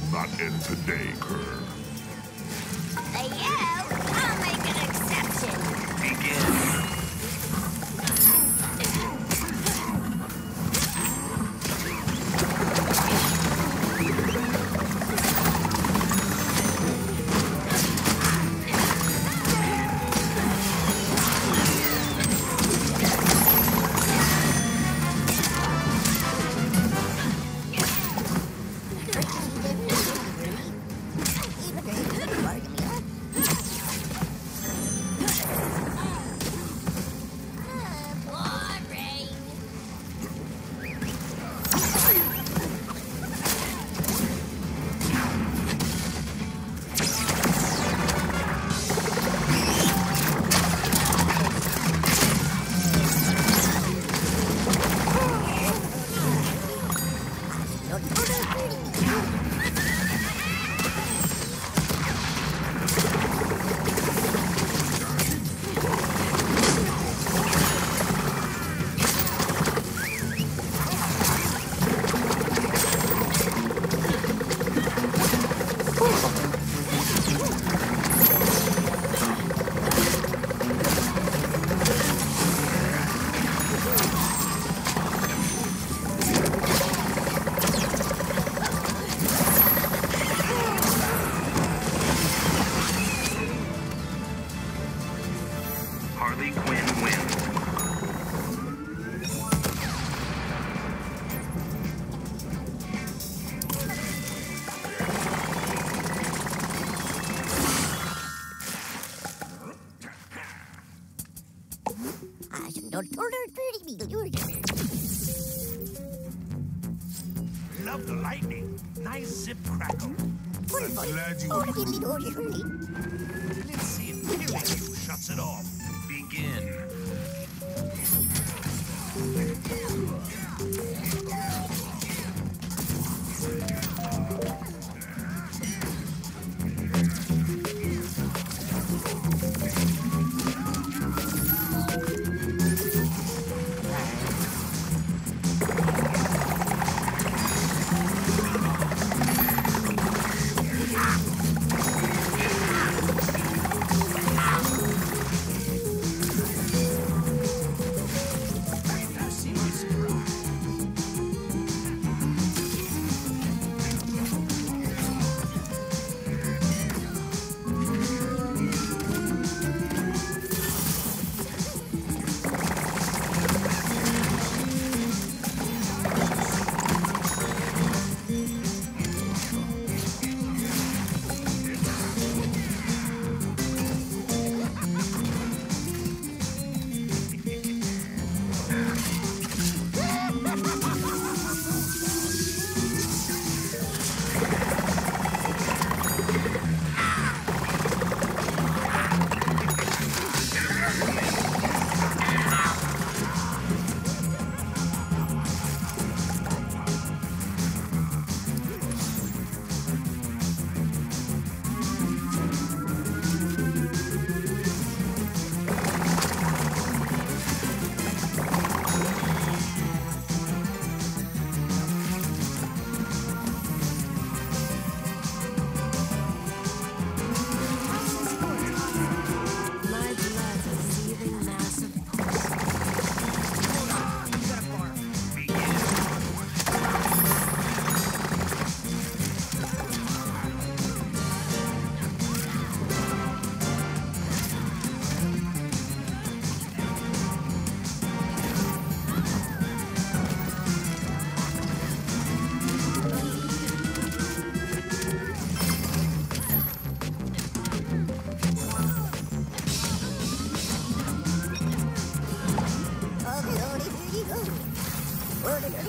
will not end today, Kerr. Love the lightning. Nice zip crackle. I'm glad you Let's see if Pikachu shuts it off.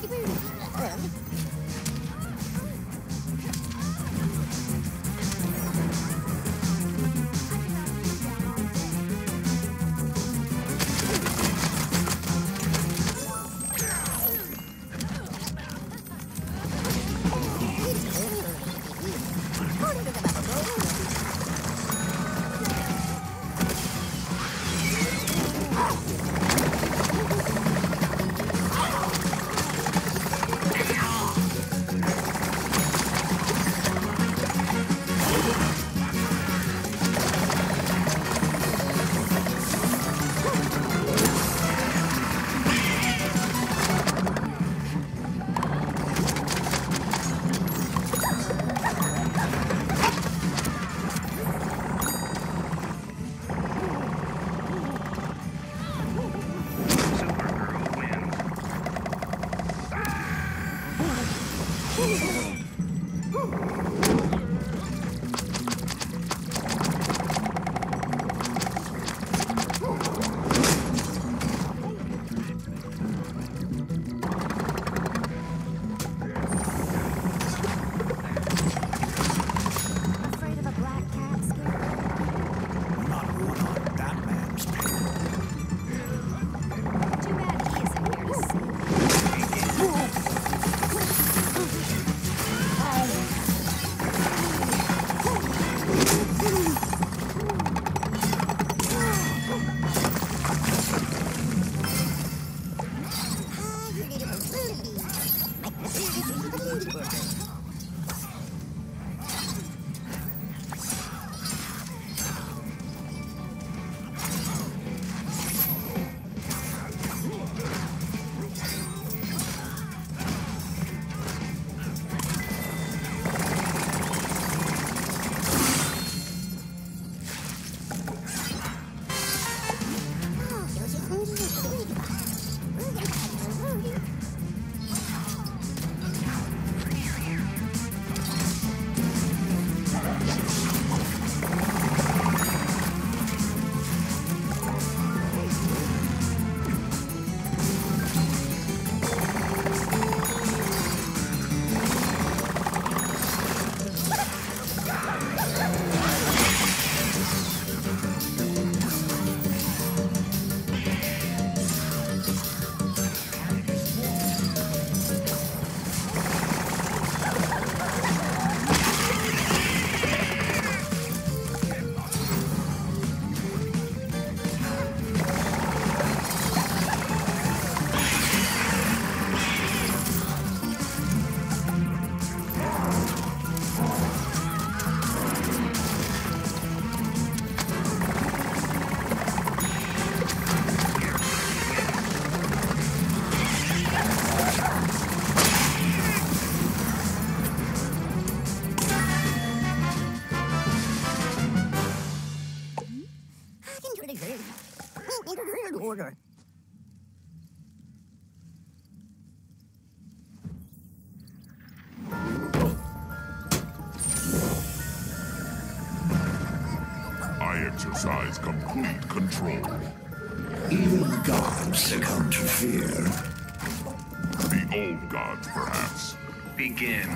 Oh, exercise complete control. Even the gods succumb to fear. The old gods, perhaps. Begin.